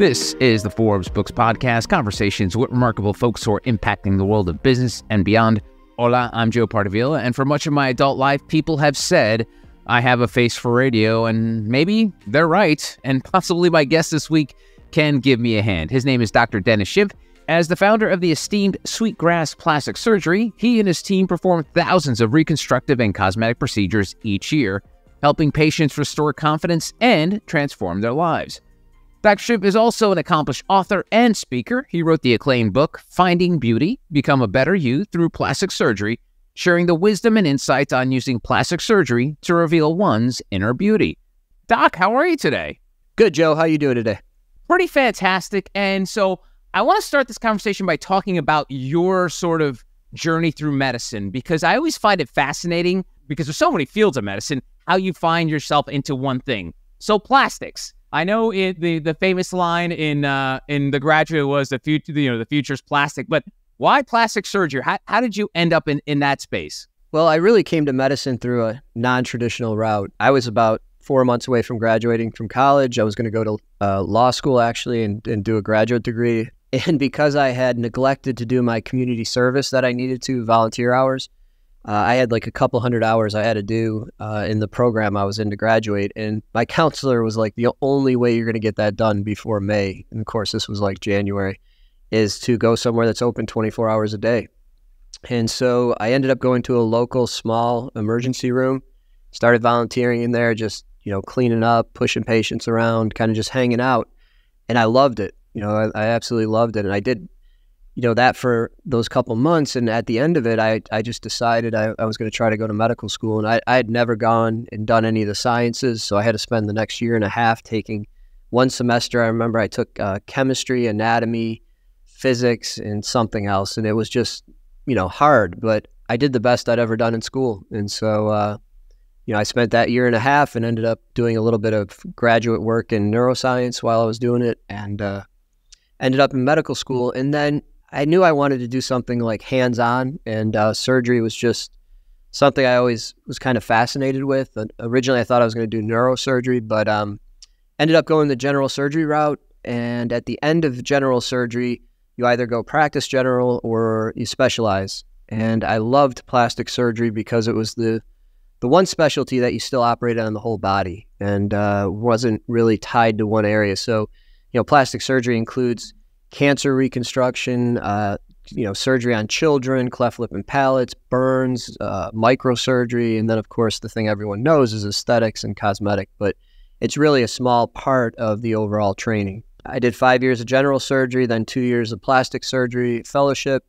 This is the Forbes Books Podcast, conversations with remarkable folks who are impacting the world of business and beyond. Hola, I'm Joe Pardavila, and for much of my adult life, people have said I have a face for radio, and maybe they're right, and possibly my guest this week can give me a hand. His name is Dr. Dennis Schimpf. As the founder of the esteemed Sweetgrass Plastic Surgery, he and his team perform thousands of reconstructive and cosmetic procedures each year, helping patients restore confidence and transform their lives. Dr. Schimpf is also an accomplished author and speaker. He wrote the acclaimed book, Finding Beauty Become a Better You Through Plastic Surgery, sharing the wisdom and insights on using plastic surgery to reveal one's inner beauty. Doc, how are you today? Good, Joe. How you doing today? Pretty fantastic. And so I want to start this conversation by talking about your sort of journey through medicine because I always find it fascinating because there's so many fields of medicine how you find yourself into one thing. So plastics. I know it, the the famous line in uh, in The Graduate was the future you know the future's plastic, but why plastic surgery? How, how did you end up in, in that space? Well, I really came to medicine through a non-traditional route. I was about four months away from graduating from college. I was going to go to uh, law school actually and, and do a graduate degree and because I had neglected to do my community service that I needed to, volunteer hours, uh, I had like a couple hundred hours I had to do uh, in the program I was in to graduate. And my counselor was like, the only way you're going to get that done before May, and of course, this was like January, is to go somewhere that's open 24 hours a day. And so I ended up going to a local small emergency room, started volunteering in there, just, you know, cleaning up, pushing patients around, kind of just hanging out. And I loved it you know, I, I, absolutely loved it, and I did, you know, that for those couple months. And at the end of it, I I just decided I, I was going to try to go to medical school, and I I had never gone and done any of the sciences, so I had to spend the next year and a half taking one semester. I remember I took uh, chemistry, anatomy, physics, and something else, and it was just you know hard, but I did the best I'd ever done in school, and so. Uh, you know, I spent that year and a half and ended up doing a little bit of graduate work in neuroscience while I was doing it, and uh, ended up in medical school. And then I knew I wanted to do something like hands on, and uh, surgery was just something I always was kind of fascinated with. Uh, originally, I thought I was going to do neurosurgery, but um, ended up going the general surgery route. And at the end of general surgery, you either go practice general or you specialize. And I loved plastic surgery because it was the the one specialty that you still operated on the whole body and uh, wasn't really tied to one area. So you know, plastic surgery includes cancer reconstruction, uh, you know, surgery on children, cleft lip and palates, burns, uh, microsurgery, and then of course the thing everyone knows is aesthetics and cosmetic. But it's really a small part of the overall training. I did five years of general surgery, then two years of plastic surgery fellowship,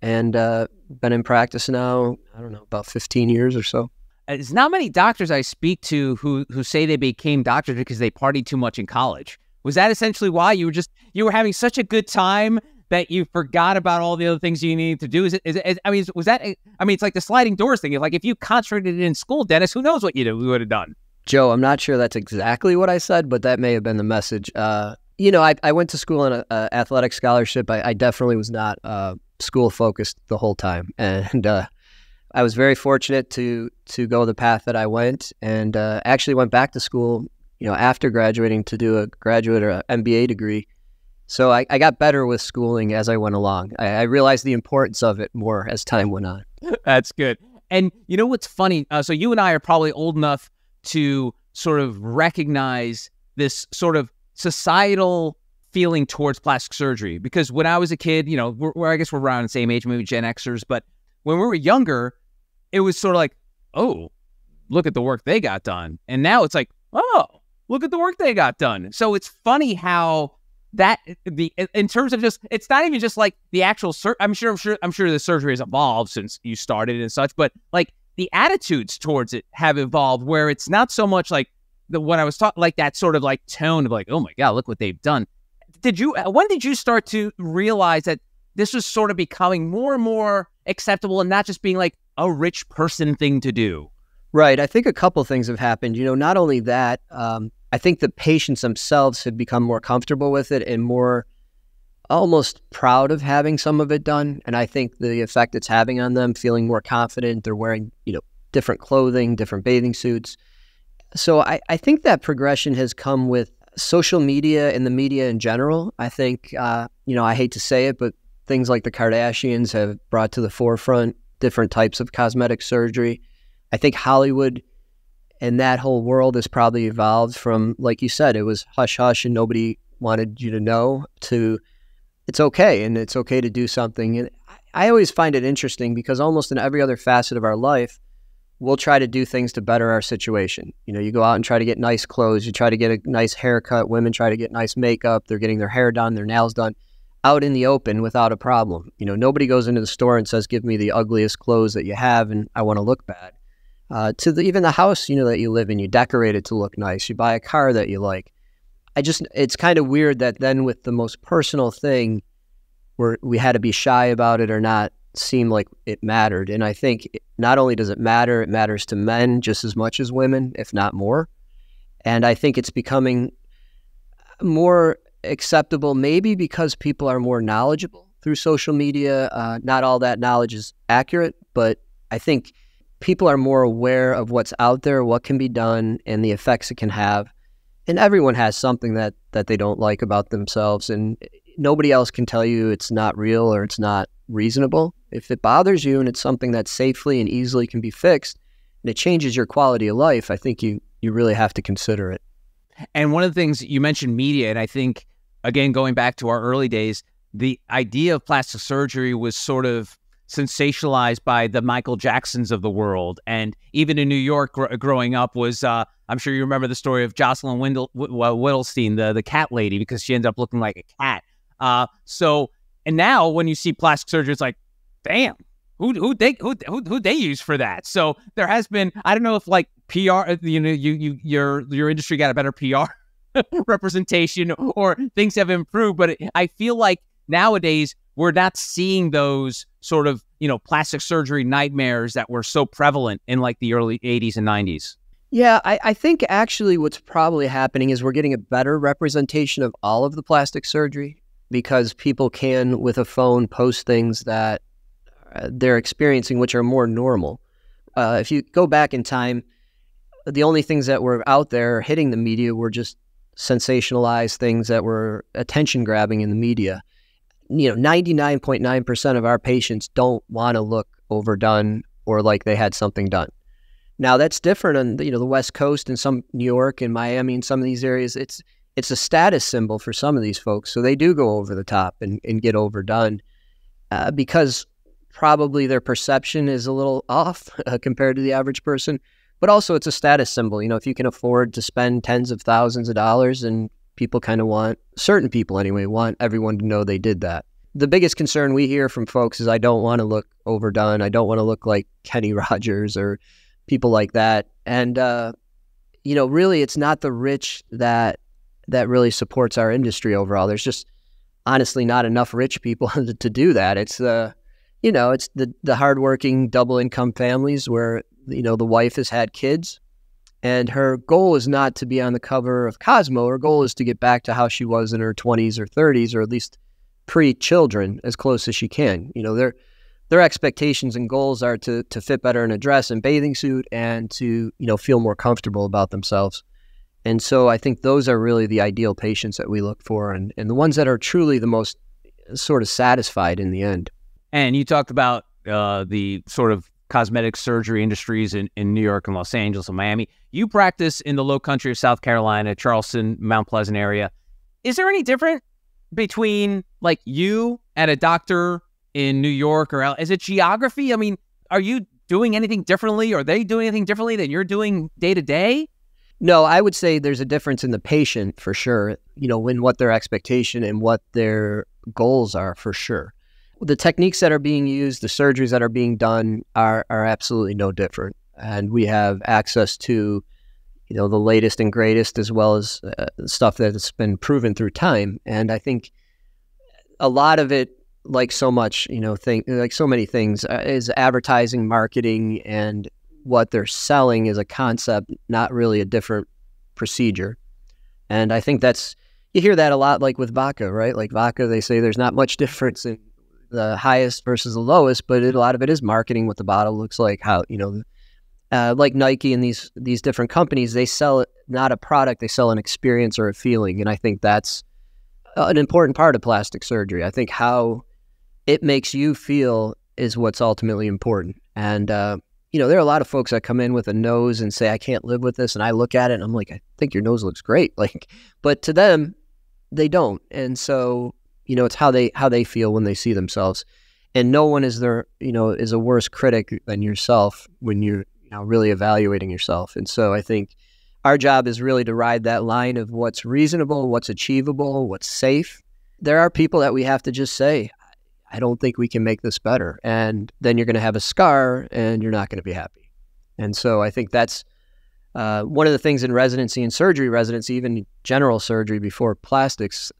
and uh, been in practice now. I don't know about 15 years or so. There's not many doctors I speak to who who say they became doctors because they partied too much in college. Was that essentially why you were just you were having such a good time that you forgot about all the other things you needed to do? Is it? Is, it, I mean, was that? I mean, it's like the sliding doors thing. Like if you concentrated in school, Dennis, who knows what you would have done? Joe, I'm not sure that's exactly what I said, but that may have been the message. Uh, you know, I, I went to school on an athletic scholarship. I, I, definitely was not uh, school focused the whole time, and uh, I was very fortunate to to go the path that I went, and uh, actually went back to school you know, after graduating to do a graduate or an MBA degree. So I, I, got better with schooling as I went along. I, I, realized the importance of it more as time went on. That's good. And you know what's funny? Uh, so you and I are probably old enough to sort of recognize this sort of societal feeling towards plastic surgery. Because when I was a kid, you know, we're, we're I guess we're around the same age, maybe Gen Xers, but when we were younger, it was sort of like, oh, look at the work they got done. And now it's like, oh, look at the work they got done. So it's funny how that the in terms of just it's not even just like the actual sur- I'm sure I'm sure I'm sure the surgery has evolved since you started and such, but like the attitudes towards it have evolved where it's not so much like the when I was talking like that sort of like tone of like oh my god look what they've done. Did you when did you start to realize that this was sort of becoming more and more acceptable and not just being like a rich person thing to do? Right. I think a couple things have happened. You know, not only that, um, I think the patients themselves have become more comfortable with it and more almost proud of having some of it done. And I think the effect it's having on them, feeling more confident, they're wearing, you know, different clothing, different bathing suits. So I, I think that progression has come with social media and the media in general. I think, uh, you know, I hate to say it, but things like the Kardashians have brought to the forefront different types of cosmetic surgery. I think Hollywood and that whole world has probably evolved from, like you said, it was hush hush and nobody wanted you to know to it's okay and it's okay to do something. And I always find it interesting because almost in every other facet of our life, we'll try to do things to better our situation. You know, you go out and try to get nice clothes, you try to get a nice haircut. Women try to get nice makeup. They're getting their hair done, their nails done out in the open without a problem. You know, nobody goes into the store and says, "Give me the ugliest clothes that you have, and I want to look bad." Uh, to the, even the house, you know, that you live in, you decorate it to look nice. You buy a car that you like. I just, it's kind of weird that then with the most personal thing, where we had to be shy about it or not seem like it mattered. And I think not only does it matter, it matters to men just as much as women, if not more. And I think it's becoming more acceptable, maybe because people are more knowledgeable through social media. Uh, not all that knowledge is accurate, but I think people are more aware of what's out there, what can be done, and the effects it can have. And everyone has something that that they don't like about themselves, and nobody else can tell you it's not real or it's not reasonable. If it bothers you and it's something that safely and easily can be fixed and it changes your quality of life, I think you you really have to consider it. And one of the things you mentioned media, and I think again going back to our early days, the idea of plastic surgery was sort of sensationalized by the Michael Jacksons of the world, and even in New York, gr- growing up was. Uh, I'm sure you remember the story of Jocelyn Windle, w- Whittlestein, the the cat lady, because she ended up looking like a cat. Uh, so and now when you see plastic surgery, it's like, damn, who who they who who who they use for that? So there has been I don't know if like PR you know you you your your industry got a better PR representation or things have improved, but I feel like nowadays we're not seeing those sort of you know plastic surgery nightmares that were so prevalent in like the early 80s and 90s. Yeah, I, I think actually what's probably happening is we're getting a better representation of all of the plastic surgery because people can, with a phone, post things that uh, they're experiencing, which are more normal. Uh, if you go back in time, the only things that were out there hitting the media were just sensationalized things that were attention grabbing in the media. You know, 99.9% of our patients don't want to look overdone or like they had something done. Now that's different on you know the West Coast and some New York and Miami and some of these areas. It's it's a status symbol for some of these folks. So they do go over the top and, and get overdone uh, because probably their perception is a little off uh, compared to the average person. But also, it's a status symbol. You know, if you can afford to spend tens of thousands of dollars, and people kind of want, certain people anyway, want everyone to know they did that. The biggest concern we hear from folks is I don't want to look overdone. I don't want to look like Kenny Rogers or people like that. And, uh, you know, really, it's not the rich that that really supports our industry overall. There's just honestly not enough rich people to do that. It's the uh, you know, it's the the hardworking double income families where you know the wife has had kids and her goal is not to be on the cover of Cosmo. Her goal is to get back to how she was in her 20s or 30s or at least pre-children as close as she can. You know, their their expectations and goals are to to fit better in a dress and bathing suit and to, you know, feel more comfortable about themselves. And so I think those are really the ideal patients that we look for and, and the ones that are truly the most sort of satisfied in the end. And you talked about uh, the sort of cosmetic surgery industries in, in New York and Los Angeles and Miami. You practice in the low country of South Carolina, Charleston, Mount Pleasant area. Is there any different between like you and a doctor in New York or is it geography? I mean, are you doing anything differently? Are they doing anything differently than you're doing day to day? No, I would say there's a difference in the patient for sure, you know, in what their expectation and what their goals are for sure. The techniques that are being used, the surgeries that are being done are, are absolutely no different. And we have access to, you know, the latest and greatest as well as uh, stuff that's been proven through time. And I think a lot of it, like so much, you know, think like so many things, uh, is advertising, marketing, and what they're selling is a concept, not really a different procedure. And I think that's you hear that a lot, like with vodka, right? Like vodka, they say there's not much difference in the highest versus the lowest, but it, a lot of it is marketing what the bottle looks like, how you know. uh, like Nike and these these different companies, they sell it not a product, they sell an experience or a feeling, and I think that's an important part of plastic surgery. I think how it makes you feel is what's ultimately important. And uh, you know, there are a lot of folks that come in with a nose and say, "I can't live with this," and I look at it and I'm like, "I think your nose looks great." Like, but to them, they don't, and so you know, it's how they how they feel when they see themselves. And no one is there, you know, is a worse critic than yourself when you're you know, really evaluating yourself. And so I think our job is really to ride that line of what's reasonable, what's achievable, what's safe. There are people that we have to just say, I don't think we can make this better. And then you're going to have a scar and you're not going to be happy. And so I think that's uh, one of the things in residency and surgery residency, even general surgery before plastics,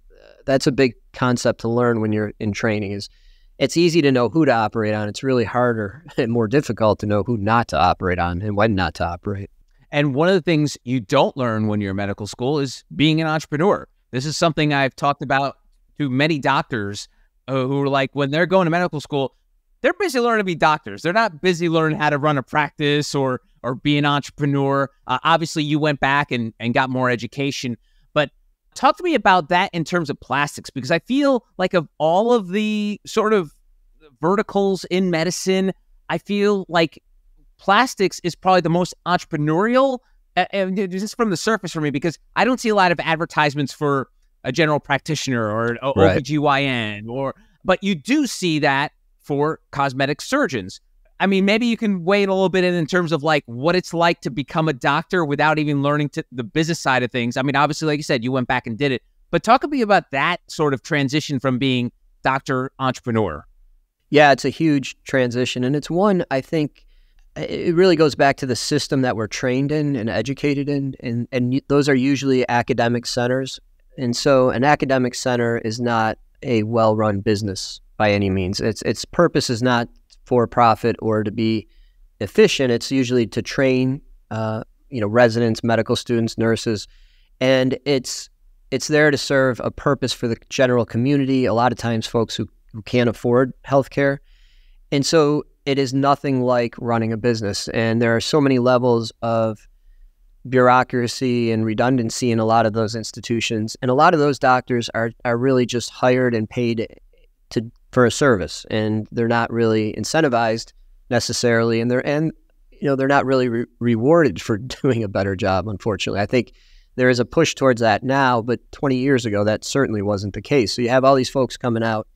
that's a big concept to learn when you're in training is it's easy to know who to operate on. It's really harder and more difficult to know who not to operate on and when not to operate. And one of the things you don't learn when you're in medical school is being an entrepreneur. This is something I've talked about to many doctors uh, who are like, when they're going to medical school, they're busy learning to be doctors. They're not busy learning how to run a practice or or be an entrepreneur. Uh, obviously, you went back and, and got more education. Talk to me about that in terms of plastics, because I feel like of all of the sort of verticals in medicine, I feel like plastics is probably the most entrepreneurial. And just from the surface for me, because I don't see a lot of advertisements for a general practitioner or an right. OBGYN, or but you do see that for cosmetic surgeons. I mean, maybe you can weigh it a little bit in, in terms of like what it's like to become a doctor without even learning to, the business side of things. I mean, obviously, like you said, you went back and did it, but talk to me about that sort of transition from being doctor entrepreneur. Yeah, it's a huge transition. And it's one, I think, it really goes back to the system that we're trained in and educated in. And, and those are usually academic centers. And so an academic center is not a well run business by any means. Its, its purpose is not for profit or to be efficient. It's usually to train, uh, you know, residents, medical students, nurses, and it's it's there to serve a purpose for the general community. A lot of times, folks who who can't afford healthcare. And so it is nothing like running a business. And there are so many levels of bureaucracy and redundancy in a lot of those institutions. And a lot of those doctors are, are really just hired and paid to for a service. And they're not really incentivized necessarily. And they're and you know, they're not really re- rewarded for doing a better job, unfortunately. I think there is a push towards that now, but 20 years ago, that certainly wasn't the case. So you have all these folks coming out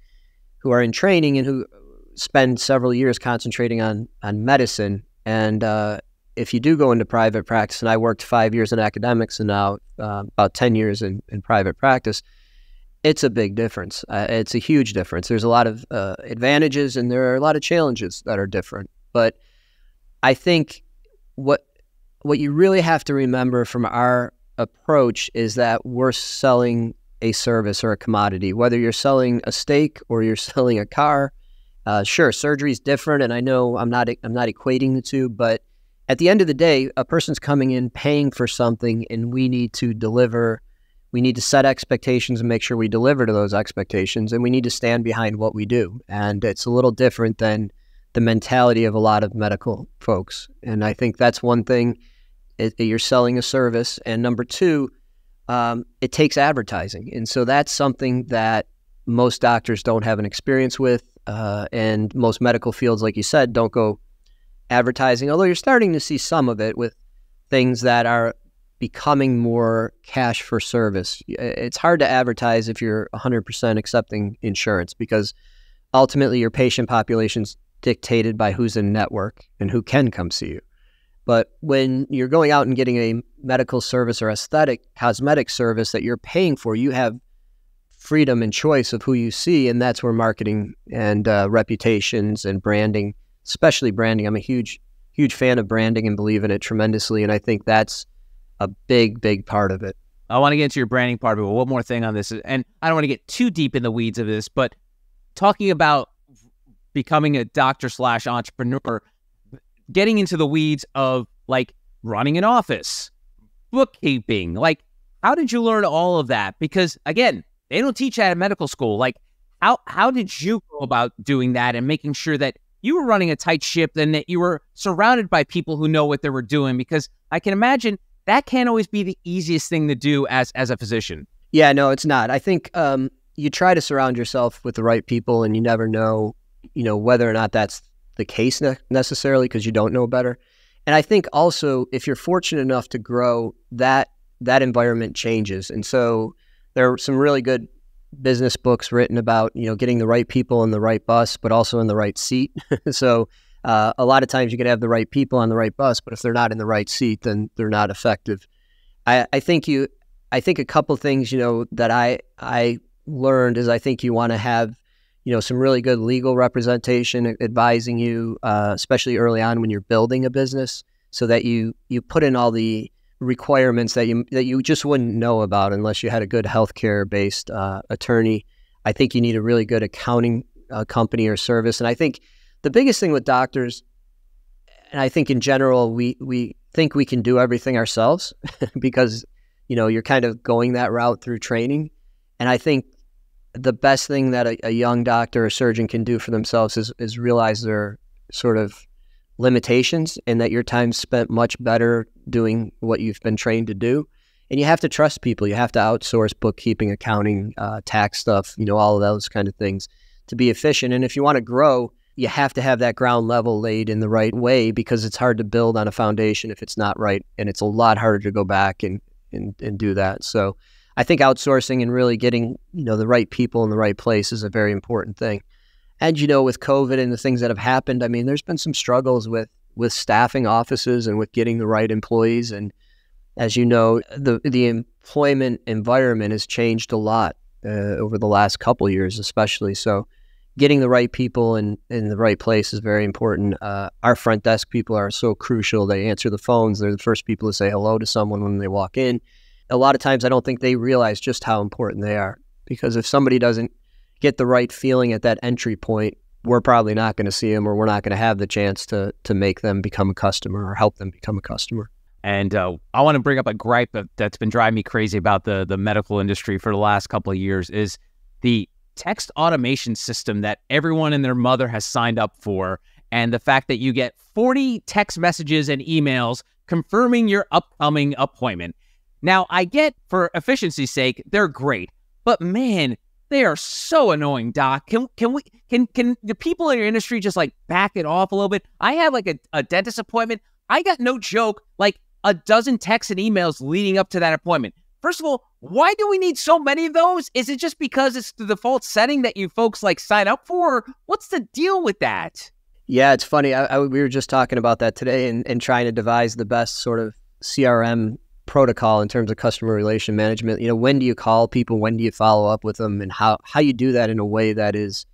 who are in training and who spend several years concentrating on on medicine. And uh, if you do go into private practice, and I worked five years in academics and now uh, about ten years in, in private practice, it's a big difference. Uh, it's a huge difference. There's a lot of uh, advantages and there are a lot of challenges that are different. But I think what what you really have to remember from our approach is that we're selling a service or a commodity, whether you're selling a steak or you're selling a car. Uh, sure, surgery is different, and I know I'm not I'm not equating the two, but at the end of the day, a person's coming in paying for something, and we need to deliver. We need to set expectations and make sure we deliver to those expectations, and we need to stand behind what we do. And it's a little different than the mentality of a lot of medical folks. And I think that's one thing. It, you're selling a service, and number two, um, it takes advertising. And so that's something that most doctors don't have an experience with. Uh, and most medical fields, like you said, don't go advertising, although you're starting to see some of it with things that are becoming more cash for service. It's hard to advertise if you're 100% accepting insurance because ultimately your patient population's dictated by who's in network and who can come see you. But when you're going out and getting a medical service or aesthetic cosmetic service that you're paying for, you have freedom and choice of who you see, and that's where marketing and uh, reputations and branding, especially branding. I'm a huge, huge fan of branding and believe in it tremendously, and I think that's a big, big part of it. I want to get into your branding part, but one more thing on this, and I don't want to get too deep in the weeds of this, but talking about becoming a doctor slash entrepreneur getting into the weeds of like running an office, bookkeeping. Like, how did you learn all of that? Because again, they don't teach that at medical school. Like, how how did you go about doing that and making sure that you were running a tight ship and that you were surrounded by people who know what they were doing because I can imagine that can't always be the easiest thing to do as as a physician. Yeah, no, it's not. I think um, you try to surround yourself with the right people, and you never know, you know, whether or not that's the case ne- necessarily because you don't know better. And I think also if you're fortunate enough to grow, that that environment changes. And so there are some really good business books written about you know getting the right people in the right bus, but also in the right seat. so uh, a lot of times you can have the right people on the right bus, but if they're not in the right seat, then they're not effective. I, I think you, I think a couple things you know that I I learned is I think you want to have you know some really good legal representation advising you, uh, especially early on when you're building a business, so that you you put in all the requirements that you that you just wouldn't know about unless you had a good healthcare based uh, attorney. I think you need a really good accounting uh, company or service, and I think the biggest thing with doctors, and I think in general, we we think we can do everything ourselves because you know you're kind of going that route through training, and I think the best thing that a, a young doctor or surgeon can do for themselves is is realize their sort of limitations and that your time's spent much better doing what you've been trained to do. And you have to trust people. You have to outsource bookkeeping, accounting, uh, tax stuff, you know, all of those kind of things to be efficient. And if you want to grow, you have to have that ground level laid in the right way because it's hard to build on a foundation if it's not right. And it's a lot harder to go back and, and, and do that. So I think outsourcing and really getting, you know, the right people in the right place is a very important thing. And you know, with COVID and the things that have happened, I mean, there's been some struggles with with staffing offices and with getting the right employees. And as you know, the the employment environment has changed a lot uh, over the last couple years, especially. So, getting the right people in in the right place is very important. Uh, our front desk people are so crucial. They answer the phones. They're the first people to say hello to someone when they walk in. A lot of times, I don't think they realize just how important they are because if somebody doesn't get the right feeling at that entry point, we're probably not going to see them or we're not going to have the chance to to make them become a customer or help them become a customer. And uh, I want to bring up a gripe that, that's been driving me crazy about the the medical industry for the last couple of years is the text automation system that everyone and their mother has signed up for, and the fact that you get 40 text messages and emails confirming your upcoming appointment. Now, I get for efficiency's sake, they're great, but man, they are so annoying, Doc. Can can we can can the people in your industry just like back it off a little bit? I have like a, a dentist appointment. I got no joke, like a dozen texts and emails leading up to that appointment. First of all, why do we need so many of those? Is it just because it's the default setting that you folks like sign up for? What's the deal with that? Yeah, it's funny. I, I, we were just talking about that today and, and trying to devise the best sort of CRM protocol in terms of customer relation management. You know, when do you call people? When do you follow up with them? And how, how you do that in a way that is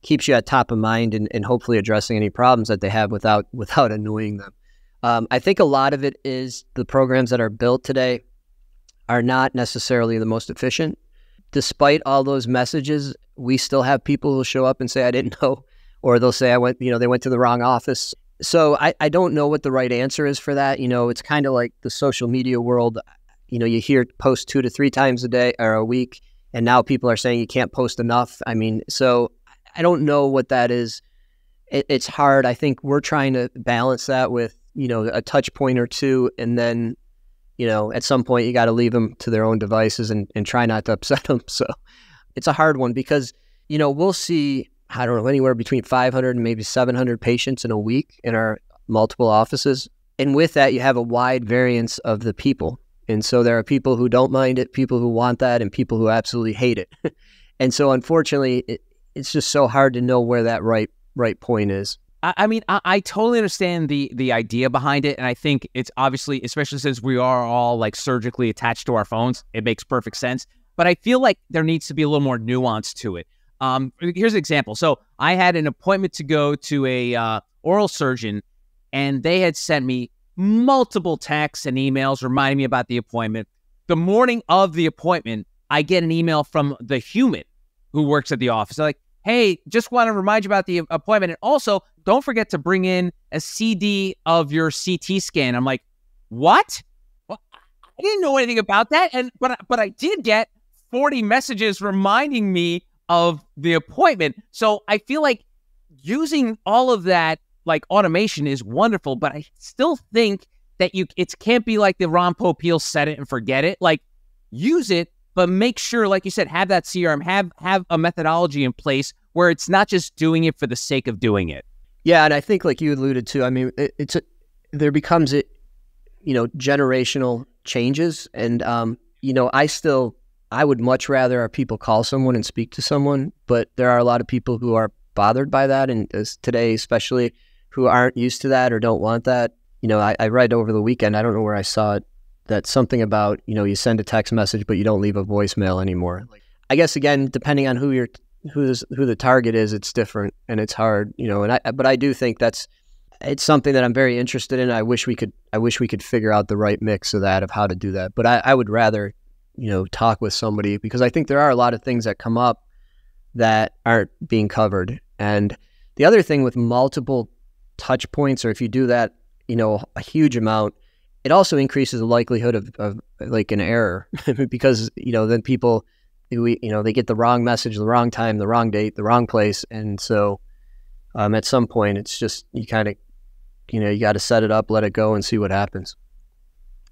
keeps you at top of mind and, and hopefully addressing any problems that they have without without annoying them. Um, I think a lot of it is the programs that are built today are not necessarily the most efficient. Despite all those messages, we still have people who show up and say, I didn't know, or they'll say, I went, you know, they went to the wrong office so I, I don't know what the right answer is for that. You know, it's kind of like the social media world. You know, you hear post two to three times a day or a week, and now people are saying you can't post enough. I mean, so I don't know what that is. It, it's hard. I think we're trying to balance that with you know a touch point or two, and then you know at some point you got to leave them to their own devices and, and try not to upset them. So it's a hard one because you know we'll see I don't know, anywhere between 500 and maybe 700 patients in a week in our multiple offices. And with that, you have a wide variance of the people. And so there are people who don't mind it, people who want that, and people who absolutely hate it. and so unfortunately, it, it's just so hard to know where that right right point is. I, mean, I, I, totally understand the the idea behind it, and I think it's obviously, especially since we are all like surgically attached to our phones, it makes perfect sense. But I feel like there needs to be a little more nuance to it. Um, here's an example. So I had an appointment to go to a uh, oral surgeon, and they had sent me multiple texts and emails reminding me about the appointment. The morning of the appointment, I get an email from the human who works at the office. They're like, hey, just want to remind you about the appointment. And also, don't forget to bring in a CD of your CT scan. I'm like, what? Well, I didn't know anything about that. And but but I did get 40 messages reminding me of the appointment. So I feel like using all of that like automation is wonderful, but I still think that you it can't be like the Ron Popeil set it and forget it. Like use it, but make sure, like you said, have that CRM, have have a methodology in place where it's not just doing it for the sake of doing it. Yeah, and I think like you alluded to, I mean, it, it's a, there becomes it, you know, generational changes, and um, you know, I still I would much rather our people call someone and speak to someone, but there are a lot of people who are bothered by that, and today especially, who aren't used to that or don't want that. You know, I, I read over the weekend. I don't know where I saw it. That something about you know you send a text message, but you don't leave a voicemail anymore. I guess again, depending on who you're who's who the target is, it's different and it's hard, you know. And I, but I do think that's it's something that I'm very interested in. I wish we could, I wish we could figure out the right mix of that of how to do that. But I, I would rather, you know, talk with somebody because I think there are a lot of things that come up that aren't being covered. And the other thing with multiple touch points, or if you do that, you know, a huge amount, it also increases the likelihood of, of like an error because you know then people we you know they get the wrong message, the wrong time, the wrong date, the wrong place, and so um, at some point it's just you kind of you know you got to set it up, let it go, and see what happens.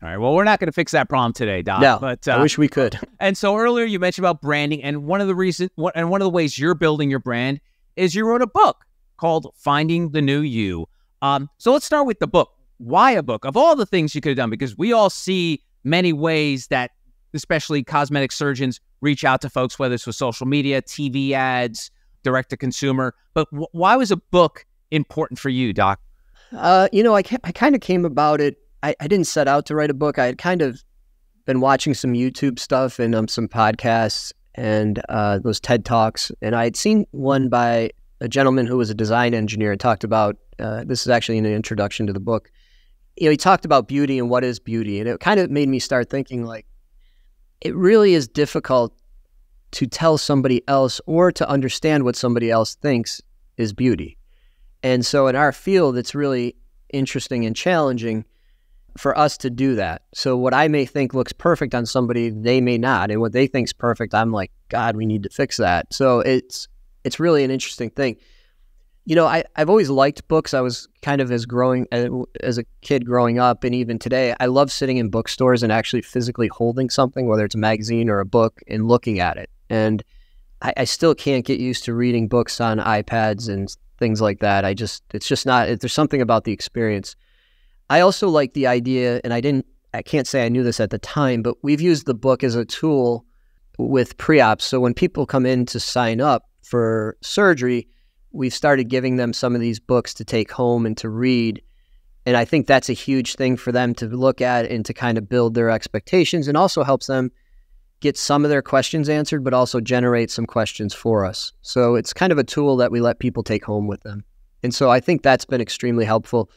All right. Well, we're not going to fix that problem today, Doc. No, but uh, I wish we could. And so earlier you mentioned about branding, and one of the reasons, and one of the ways you're building your brand is you wrote a book called "Finding the New You." Um, so let's start with the book. Why a book? Of all the things you could have done, because we all see many ways that, especially cosmetic surgeons, reach out to folks, whether it's with social media, TV ads, direct to consumer. But w- why was a book important for you, Doc? Uh, you know, I, I kind of came about it. I, I didn't set out to write a book. I had kind of been watching some YouTube stuff and um, some podcasts and uh, those TED Talks. And I had seen one by a gentleman who was a design engineer and talked about uh, this is actually the introduction to the book. You know, he talked about beauty and what is beauty. And it kind of made me start thinking like, it really is difficult to tell somebody else or to understand what somebody else thinks is beauty. And so in our field, it's really interesting and challenging for us to do that. So what I may think looks perfect on somebody, they may not. And what they think's perfect, I'm like, God, we need to fix that. So it's it's really an interesting thing. You know, I, I've always liked books. I was kind of as growing uh, as a kid growing up, and even today, I love sitting in bookstores and actually physically holding something, whether it's a magazine or a book, and looking at it. And I, I still can't get used to reading books on iPads and things like that. I just, it's just not. There's something about the experience. I also like the idea, and I didn't, I can't say I knew this at the time, but we've used the book as a tool with pre-ops. So when people come in to sign up for surgery, we've started giving them some of these books to take home and to read. And I think that's a huge thing for them to look at and to kind of build their expectations and also helps them get some of their questions answered, but also generate some questions for us. So it's kind of a tool that we let people take home with them. And so I think that's been extremely helpful.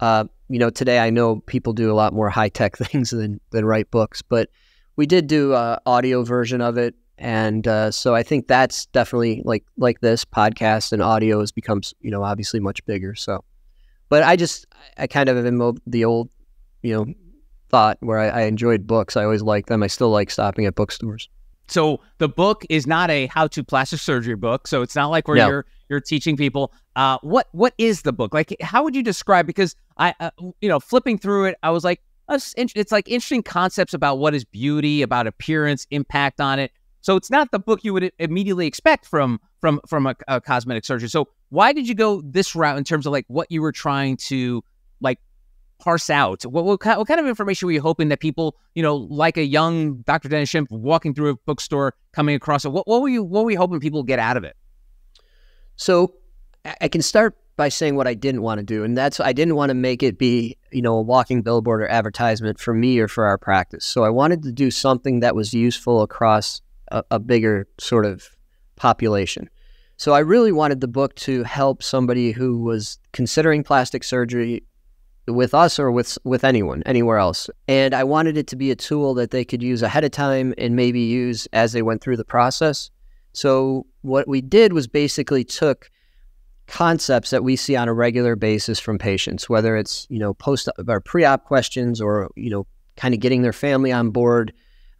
Uh, you know, today I know people do a lot more high tech things than, than write books, but we did do an audio version of it and uh, so I think that's definitely like like this podcast and audio has become you know obviously much bigger. So, but I just I kind of am the old you know thought where I, I enjoyed books. I always liked them. I still like stopping at bookstores. So the book is not a how-to plastic surgery book. So it's not like where no. you're you're teaching people. Uh, what what is the book like? How would you describe? Because I, uh, you know, flipping through it, I was like, it's like interesting concepts about what is beauty, about appearance, impact on it. So it's not the book you would immediately expect from from from a, a cosmetic surgeon. So why did you go this route in terms of like what you were trying to like parse out? What, what, what, kind of information were you hoping that people, you know, like a young Dr. Dennis Schimpf walking through a bookstore, coming across it, what, what were you what were you hoping people get out of it? So I can start by saying what I didn't want to do, and that's I didn't want to make it be you know a walking billboard or advertisement for me or for our practice. So I wanted to do something that was useful across a, a bigger sort of population. So I really wanted the book to help somebody who was considering plastic surgery with us or with with anyone anywhere else. And I wanted it to be a tool that they could use ahead of time and maybe use as they went through the process. So what we did was basically took concepts that we see on a regular basis from patients, whether it's, you know, post or pre-op questions or, you know, kind of getting their family on board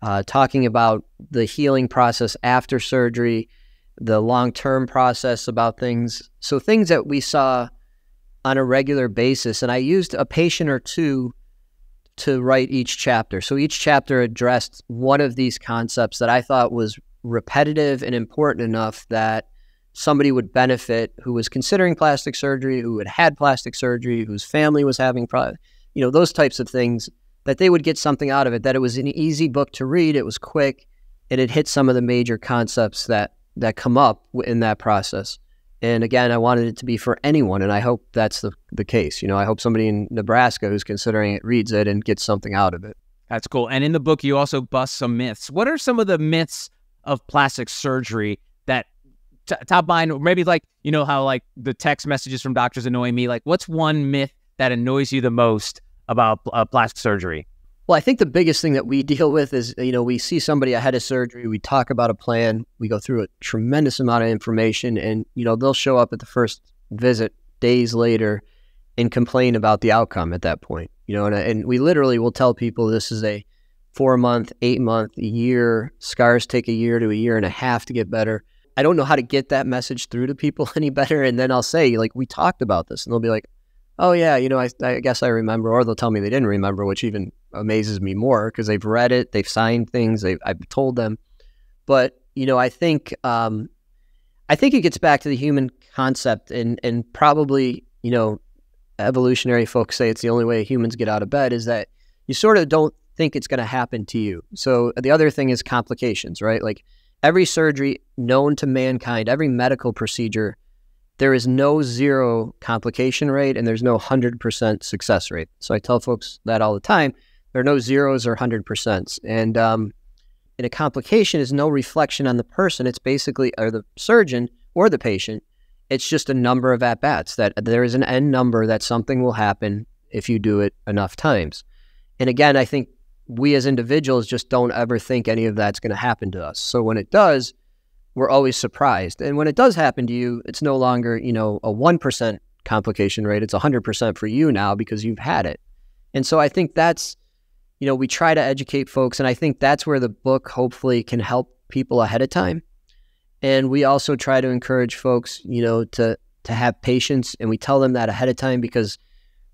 uh, talking about the healing process after surgery, the long term process about things. So things that we saw on a regular basis. And I used a patient or two to write each chapter. So each chapter addressed one of these concepts that I thought was repetitive and important enough that somebody would benefit who was considering plastic surgery, who had had plastic surgery, whose family was having, you know, those types of things, that they would get something out of it, that it was an easy book to read, it was quick, and it hit some of the major concepts that, that come up in that process. And again, I wanted it to be for anyone, and I hope that's the, the case. You know, I hope somebody in Nebraska who's considering it reads it and gets something out of it. That's cool. And in the book, you also bust some myths. What are some of the myths of plastic surgery that top mind, maybe like you know how like the text messages from doctors annoy me? Like, what's one myth that annoys you the most about uh, plastic surgery? Well, I think the biggest thing that we deal with is, you know, we see somebody ahead of surgery, we talk about a plan, we go through a tremendous amount of information, and, you know, they'll show up at the first visit days later and complain about the outcome at that point, you know, and, and we literally will tell people this is a four month, eight month, year, scars take a year to a year and a half to get better. I don't know how to get that message through to people any better. And then I'll say, like, we talked about this, and they'll be like, oh, yeah, you know, I, I guess I remember. Or they'll tell me they didn't remember, which even amazes me more because they've read it, they've signed things, they've, I've told them. But, you know, I think, um, I think it gets back to the human concept and, and probably, you know, evolutionary folks say it's the only way humans get out of bed is that you sort of don't think it's going to happen to you. So the other thing is complications, right? Like every surgery known to mankind, every medical procedure, there is no zero complication rate and there's no 100% success rate. So I tell folks that all the time. There are no zeros or 100%. And, um, and a complication is no reflection on the person. It's basically, or the surgeon or the patient. It's just a number of at bats that there is an end number that something will happen if you do it enough times. And again, I think we as individuals just don't ever think any of that's going to happen to us. So when it does, we're always surprised. And when it does happen to you, it's no longer, you know, a 1% complication rate. It's 100% for you now because you've had it. And so I think that's, you know, we try to educate folks. And I think that's where the book hopefully can help people ahead of time. And we also try to encourage folks, you know, to, to have patience. And we tell them that ahead of time because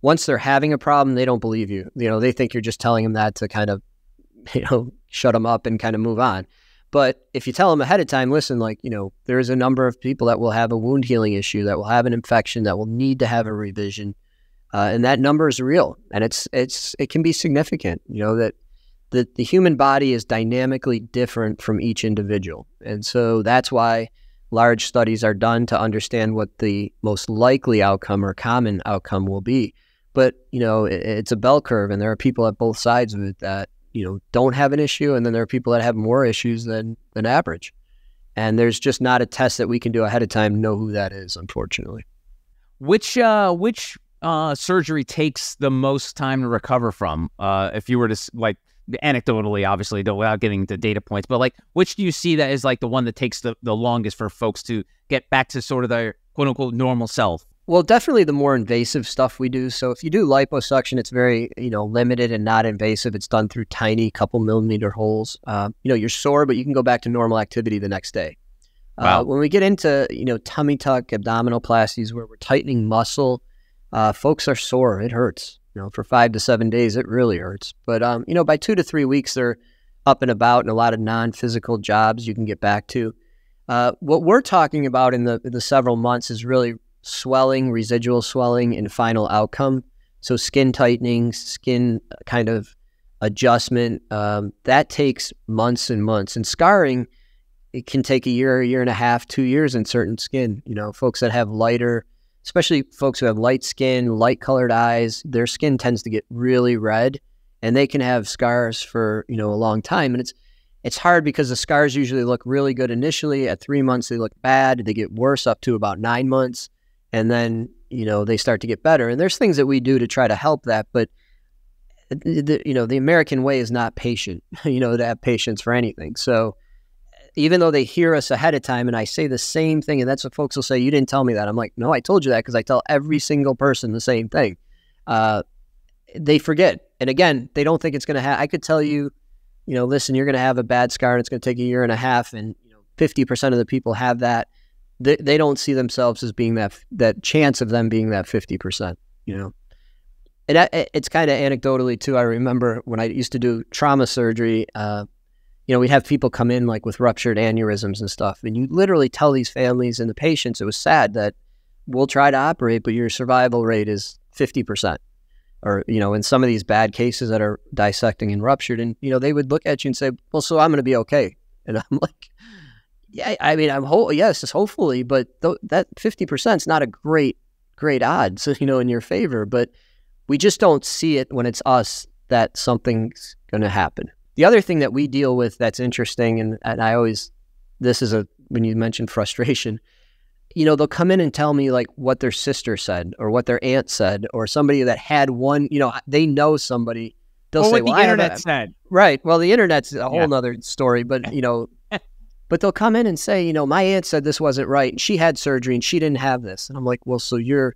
once they're having a problem, they don't believe you. You know, they think you're just telling them that to kind of, you know, shut them up and kind of move on. But if you tell them ahead of time, listen, like, you know, there's a number of people that will have a wound healing issue, that will have an infection, that will need to have a revision. Uh, and that number is real and it's, it's, it can be significant, you know, that the, the human body is dynamically different from each individual. And so that's why large studies are done to understand what the most likely outcome or common outcome will be. But, you know, it, it's a bell curve and there are people at both sides of it that you know don't have an issue, and then there are people that have more issues than than average. And there's just not a test that we can do ahead of time know who that is, unfortunately. Which uh, which uh, surgery takes the most time to recover from? Uh, if you were to like anecdotally, obviously, without getting the data points, but like which do you see that is like the one that takes the, the longest for folks to get back to sort of their quote unquote normal self? Well, definitely the more invasive stuff we do. So if you do liposuction, it's very you know limited and not invasive. It's done through tiny couple millimeter holes. Uh, you know you're sore, but you can go back to normal activity the next day. Uh, wow. Uh, when we get into you know tummy tuck abdominal abdominoplasties where we're tightening muscle, uh, folks are sore. It hurts. You know for five to seven days, it really hurts. But um, you know by two to three weeks, they're up and about, and a lot of non-physical jobs you can get back to. Uh, what we're talking about in the the several months is really swelling, residual swelling, and final outcome. So skin tightening, skin kind of adjustment, um, that takes months and months. And scarring, it can take a year, a year and a half, two years in certain skin. You know, folks that have lighter, especially folks who have light skin, light colored eyes, their skin tends to get really red and they can have scars for, you know, a long time. And it's, it's hard because the scars usually look really good initially. At three months, they look bad. They get worse up to about nine months and then you know they start to get better. And there's things that we do to try to help that but the, you know the american way is not patient you know to have patience for anything. So even though they hear us ahead of time and i say the same thing and that's what folks will say you didn't tell me that. I'm like no i told you that because i tell every single person the same thing. Uh, they forget. And again they don't think it's going to happen i could tell you you know listen you're going to have a bad scar and it's going to take a year and a half and you know 50% of the people have that, they, they don't see themselves as being that that chance of them being that 50%, you know. And I, it's kind of anecdotally too. I remember when I used to do trauma surgery, uh, you know, we'd have people come in like with ruptured aneurysms and stuff, and you literally tell these families and the patients it was sad that we'll try to operate, but your survival rate is 50%. Or, you know, in some of these bad cases that are dissecting and ruptured, and, you know, they would look at you and say, well, so I'm going to be okay. And I'm like, yeah, I mean, I'm ho- yes, it's hopefully, but th- that 50% is not a great, great odds, you know, in your favor. But we just don't see it when it's us that something's going to happen. The other thing that we deal with that's interesting, and, and I always, this is a, when you mentioned frustration, you know, they'll come in and tell me like what their sister said or what their aunt said or somebody that had one, you know, they know somebody. They'll or say, what well, the I internet said. Right. Well, the internet's a whole Yeah. nother story, but you know, but they'll come in and say, you know, my aunt said this wasn't right. And she had surgery and she didn't have this. And I'm like, well, so your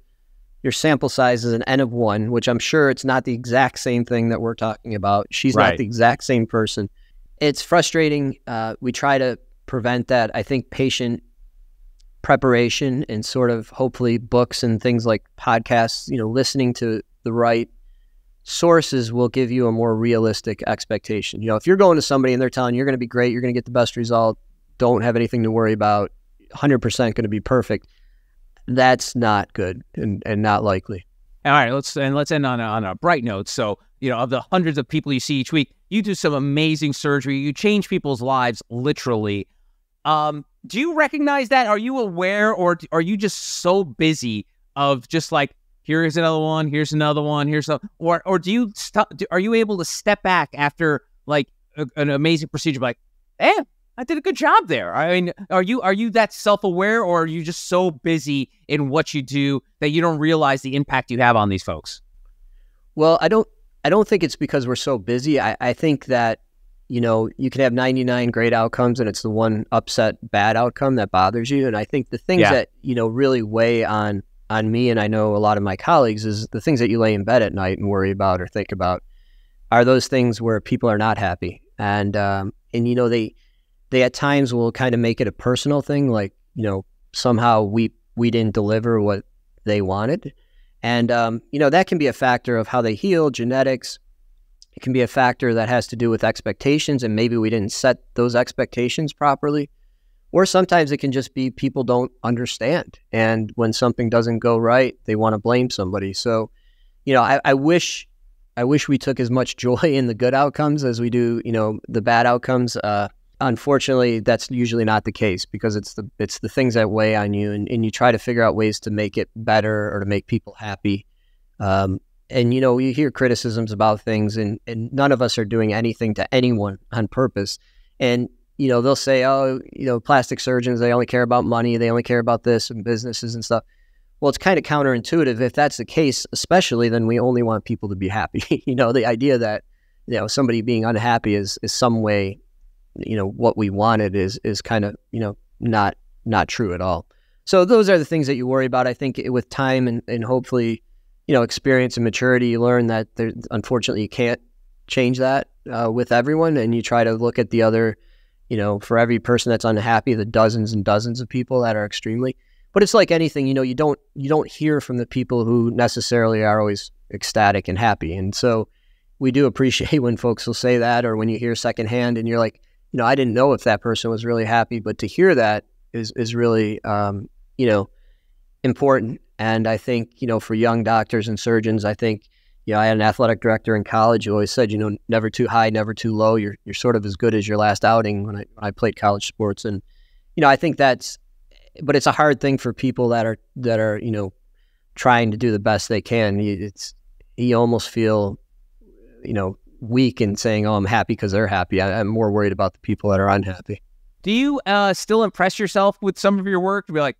your sample size is an N of one, which I'm sure it's not the exact same thing that we're talking about. She's Right. not the exact same person. It's frustrating. Uh, we try to prevent that. I think patient preparation and sort of hopefully books and things like podcasts, you know, listening to the right sources will give you a more realistic expectation. You know, if you're going to somebody and they're telling you you're going to be great, you're going to get the best result, don't have anything to worry about, 100% going to be perfect, that's not good and, and not likely. All right, let's and let's end on a, on a bright note. So, you know, of the hundreds of people you see each week, you do some amazing surgery. You change people's lives literally. Um, do you recognize that? Are you aware, or are you just so busy of just like here's another one, here's another one, here's a, or or do you stop? Are you able to step back after like a, an amazing procedure, like, damn, I did a good job there. I mean, are you are you that self aware, or are you just so busy in what you do that you don't realize the impact you have on these folks? Well, I don't I don't think it's because we're so busy. I, I think that, you know, you can have 99 great outcomes and it's the one upset bad outcome that bothers you. And I think the things Yeah. that, you know, really weigh on on me and I know a lot of my colleagues is the things that you lay in bed at night and worry about or think about are those things where people are not happy. And um and you know, they they at times will kind of make it a personal thing, like, you know, somehow we we didn't deliver what they wanted. And, um, you know, that can be a factor of how they heal, genetics. It can be a factor that has to do with expectations, and maybe we didn't set those expectations properly. Or sometimes it can just be people don't understand. And when something doesn't go right, they want to blame somebody. So, you know, I, I wish. I wish we took as much joy in the good outcomes as we do, you know, the bad outcomes. Uh, unfortunately, that's usually not the case because it's the it's the things that weigh on you, and, and you try to figure out ways to make it better or to make people happy. Um, and you know, you hear criticisms about things, and and none of us are doing anything to anyone on purpose. And you know, they'll say, oh, you know, plastic surgeons they only care about money, they only care about this and businesses and stuff. Well, it's kind of counterintuitive. If that's the case, especially, then we only want people to be happy. you know, the idea that you know somebody being unhappy is is some way you know what we wanted is is kind of you know not not true at all. So those are the things that you worry about i think with time and, and hopefully you know experience and maturity you learn that there unfortunately you can't change that uh, with everyone and you try to look at the other you know for every person that's unhappy the dozens and dozens of people that are extremely but it's like anything you know you don't you don't hear from the people who necessarily are always ecstatic and happy and so we do appreciate when folks will say that or when you hear secondhand and you're like you know, I didn't know if that person was really happy, but to hear that is is really, um, you know, important. And I think, you know, for young doctors and surgeons, I think, you know, I had an athletic director in college who always said, you know, never too high, never too low. You're you're sort of as good as your last outing when I when I played college sports, and you know, I think that's, but it's a hard thing for people that are that are you know trying to do the best they can. It's you almost feel, you know, weak in saying, "Oh, I'm happy because they're happy." I, I'm more worried about the people that are unhappy. Do you uh, still impress yourself with some of your work to be like,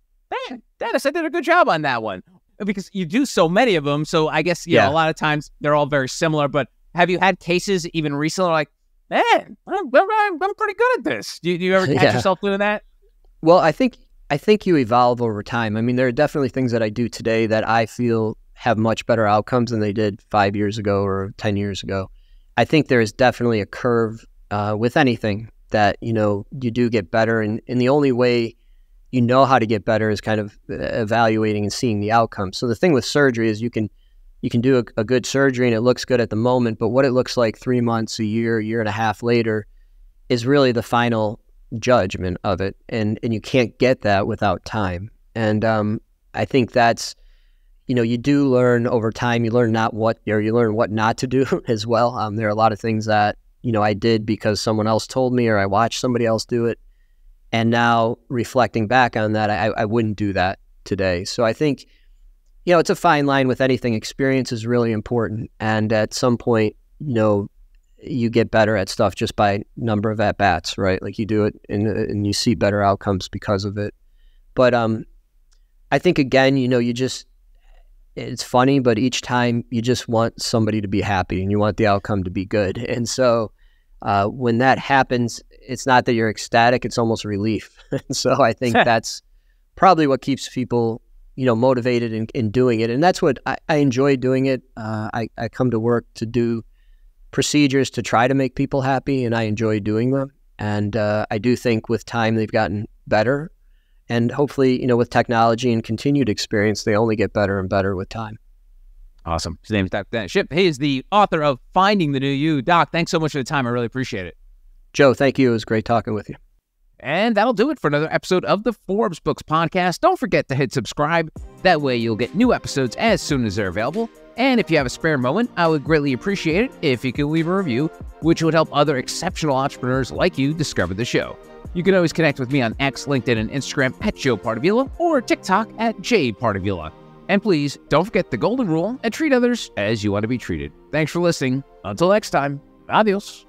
man, Dennis, I did a good job on that one? Because you do so many of them. So I guess, you Yeah. know, a lot of times they're all very similar. But have you had cases even recently like, man, I'm, I'm, I'm pretty good at this? Do you, do you ever catch Yeah. yourself doing that? Well, I think I think you evolve over time. I mean, there are definitely things that I do today that I feel have much better outcomes than they did five years ago or ten years ago. I think there is definitely a curve uh, with anything that you know you do get better, and and the only way you know how to get better is kind of uh, evaluating and seeing the outcome. So the thing with surgery is you can you can do a, a, good surgery and it looks good at the moment, but what it looks like three months, a year, year and a half later is really the final judgment of it, and and you can't get that without time. And um, I think that's you know you do learn over time. You learn not what or you learn what not to do as well. Um, there are a lot of things that you know I did because someone else told me or I watched somebody else do it and now reflecting back on that, I, I wouldn't do that today. So I think, you know, it's a fine line with anything. Experience is really important. And at some point, you know, you get better at stuff just by number of at bats, right? Like you do it and, and you see better outcomes because of it. But um, I think again, you know, you just it's funny, but each time you just want somebody to be happy and you want the outcome to be good. And so uh, when that happens, it's not that you're ecstatic; it's almost relief. so I think that's probably what keeps people, you know, motivated in, in doing it, and that's what I, I enjoy doing it. Uh, I I come to work to do procedures to try to make people happy, and I enjoy doing them. And uh, I do think with time they've gotten better, and hopefully, you know, with technology and continued experience, they only get better and better with time. Awesome. His name is Doc Dennis Schimpf. He is the author of Finding the New You. Doc, thanks so much for the time. I really appreciate it. Joe, thank you. It was great talking with you. And that'll do it for another episode of the Forbes Books Podcast. Don't forget to hit subscribe. That way you'll get new episodes as soon as they're available. And if you have a spare moment, I would greatly appreciate it if you could leave a review, which would help other exceptional entrepreneurs like you discover the show. You can always connect with me on X, LinkedIn, and Instagram at Joe Pardavila or TikTok at J. And please don't forget the golden rule and treat others as you want to be treated. Thanks for listening. Until next time, adios.